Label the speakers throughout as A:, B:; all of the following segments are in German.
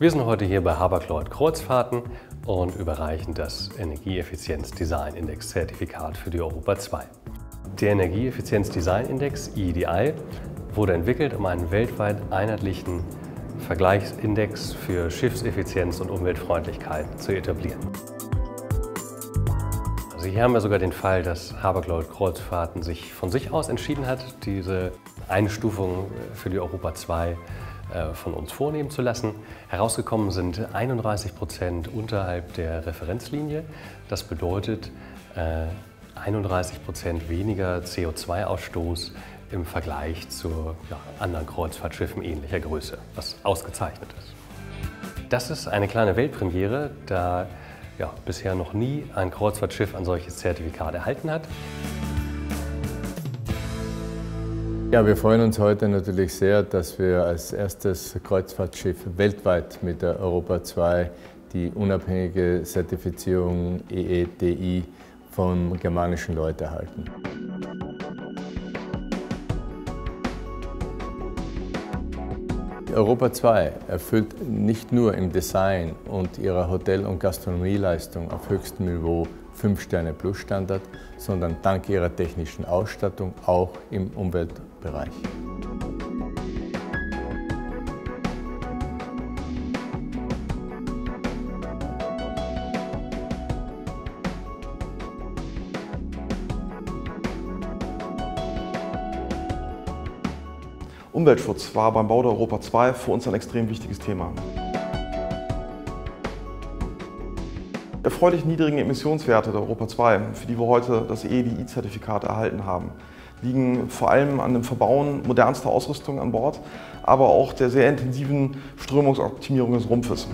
A: Wir sind heute hier bei Habercloyd Kreuzfahrten und überreichen das Energieeffizienz-Design-Index-Zertifikat für die Europa 2. Der Energieeffizienz-Design-Index EEDI wurde entwickelt, um einen weltweit einheitlichen Vergleichsindex für Schiffseffizienz und Umweltfreundlichkeit zu etablieren. Also hier haben wir sogar den Fall, dass Habercloyd Kreuzfahrten sich von sich aus entschieden hat, diese Einstufung für die Europa 2 äh, von uns vornehmen zu lassen. Herausgekommen sind 31 Prozent unterhalb der Referenzlinie. Das bedeutet 31 äh, Prozent weniger CO2-Ausstoß im Vergleich zu ja, anderen Kreuzfahrtschiffen ähnlicher Größe, was ausgezeichnet ist. Das ist eine kleine Weltpremiere, da ja, bisher noch nie ein Kreuzfahrtschiff ein solches Zertifikat erhalten hat.
B: Ja, wir freuen uns heute natürlich sehr, dass wir als erstes Kreuzfahrtschiff weltweit mit der Europa 2 die unabhängige Zertifizierung EEDI vom germanischen Leut erhalten. Europa 2 erfüllt nicht nur im Design und ihrer Hotel- und Gastronomieleistung auf höchstem Niveau 5 Sterne Plus Standard, sondern dank ihrer technischen Ausstattung auch im Umweltbereich.
C: Umweltschutz war beim Bau der Europa 2 für uns ein extrem wichtiges Thema. Erfreulich niedrigen Emissionswerte der Europa 2, für die wir heute das EDI-Zertifikat erhalten haben, liegen vor allem an dem Verbauen modernster Ausrüstung an Bord, aber auch der sehr intensiven Strömungsoptimierung des Rumpfes.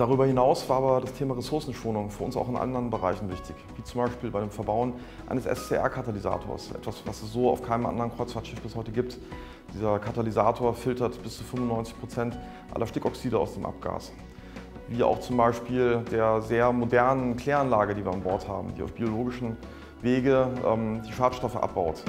C: Darüber hinaus war aber das Thema Ressourcenschonung für uns auch in anderen Bereichen wichtig, wie zum Beispiel bei dem Verbauen eines SCR-Katalysators, etwas, was es so auf keinem anderen Kreuzfahrtschiff bis heute gibt. Dieser Katalysator filtert bis zu 95 Prozent aller Stickoxide aus dem Abgas. Wie auch zum Beispiel der sehr modernen Kläranlage, die wir an Bord haben, die auf biologischen Wege ähm, die Schadstoffe abbaut.